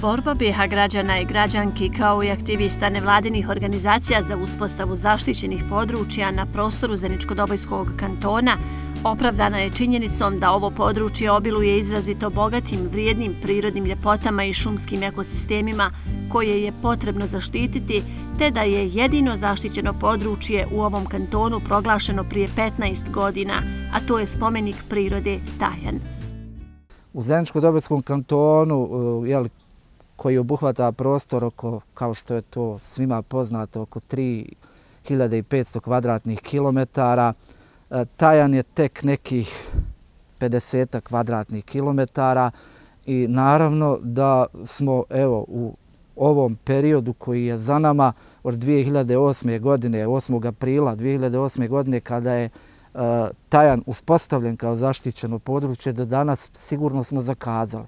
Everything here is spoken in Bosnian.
Borba BiH građana i građanki kao i aktivista nevladinih organizacija za uspostavu zaštićenih područja na prostoru Zeničko-Dobojskog kantona opravdana je činjenicom da ovo područje obiluje izrazito bogatim, vrijednim prirodnim ljepotama i šumskim ekosistemima koje je potrebno zaštititi, te da je jedino zaštićeno područje u ovom kantonu proglašeno prije 15 godina, a to je spomenik prirode Tajan. U Zeničko-Dobojskom kantonu, e, jel, koji obuhvata prostor oko, kao što je to svima poznato, oko 3500 kvadratnih kilometara. E, tajan je tek nekih 50 kvadratnih kilometara i naravno da smo evo u ovom periodu koji je za nama od 2008. godine, 8. aprila 2008. godine kada je uh, Tajan uspostavljen kao zaštićeno područje, do danas sigurno smo zakazali.